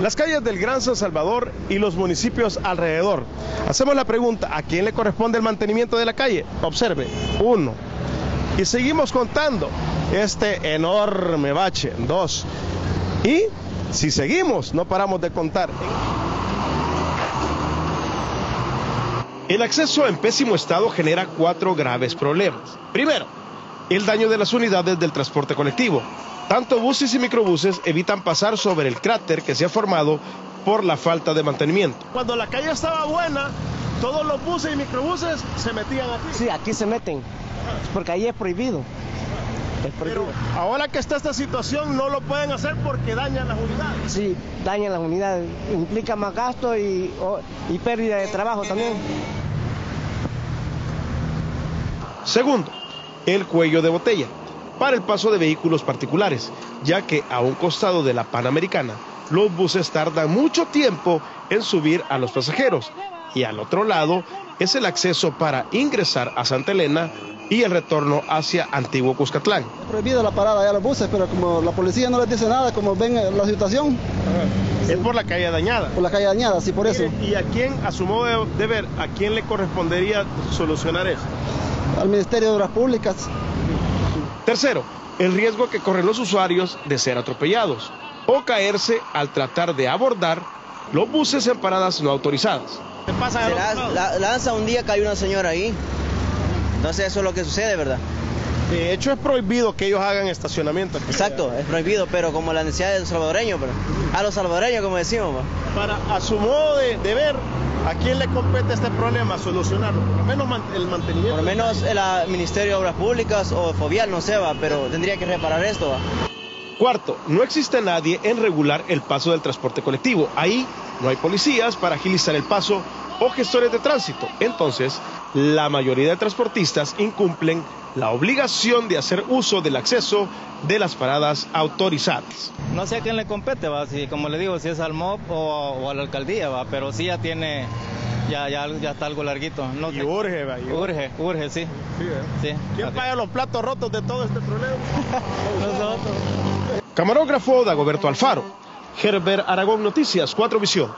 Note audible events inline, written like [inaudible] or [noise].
las calles del Gran San Salvador y los municipios alrededor. Hacemos la pregunta, ¿a quién le corresponde el mantenimiento de la calle? Observe, uno. Y seguimos contando este enorme bache, dos. Y si seguimos, no paramos de contar. El acceso en pésimo estado genera cuatro graves problemas. Primero, el daño de las unidades del transporte colectivo. Tanto buses y microbuses evitan pasar sobre el cráter que se ha formado por la falta de mantenimiento. Cuando la calle estaba buena, todos los buses y microbuses se metían aquí. Sí, aquí se meten, porque ahí es prohibido. Es prohibido. Pero ahora que está esta situación no lo pueden hacer porque dañan las unidades. Sí, dañan las unidades, implica más gasto y pérdida de trabajo también. Segundo, el cuello de botella para el paso de vehículos particulares, ya que a un costado de la Panamericana los buses tardan mucho tiempo en subir a los pasajeros y al otro lado es el acceso para ingresar a Santa Elena y el retorno hacia Antiguo Cuscatlán. prohibido la parada ya los buses, pero como la policía no les dice nada, como ven eh, la situación, Es por la calle dañada. por la calle dañada, sí, por eso. ¿Y a quién, a su modo de, de ver, a quién le correspondería solucionar eso? Al Ministerio de Obras Públicas, Tercero, el riesgo que corren los usuarios de ser atropellados o caerse al tratar de abordar los buses en paradas no autorizadas. ¿Qué pasa Se la- la- lanza un día cayó una señora ahí. Entonces eso es lo que sucede, ¿verdad? De hecho es prohibido que ellos hagan estacionamiento. aquí. Exacto, es prohibido, pero como la necesidad de los salvadoreños, pero a los salvadoreños como decimos, ¿va? Para, a su modo de, de ver, ¿a quién le compete este problema? Solucionarlo. Por lo menos man- el mantenimiento. por lo menos el ah, Ministerio de Obras Públicas o Fovial, no sé, va, pero tendría que reparar esto, va. Cuarto, no existe nadie en regular el paso del transporte colectivo. Ahí no hay policías para agilizar el paso o gestores de tránsito. Entonces, la mayoría de transportistas incumplen la obligación de hacer uso del acceso de las paradas autorizadas. No sé a quién le compete, va, si como le digo, si es al MOP o, o a la alcaldía, va, pero sí ya tiene, ya, ya, ya está algo larguito. No Y urge, va, y urge, urge, sí. sí. ¿Quién así. paga los platos rotos de todo este problema? [laughs] Nosotros. Camarógrafo Dagoberto Alfaro. Herbert Aragón Noticias, 4 Visión.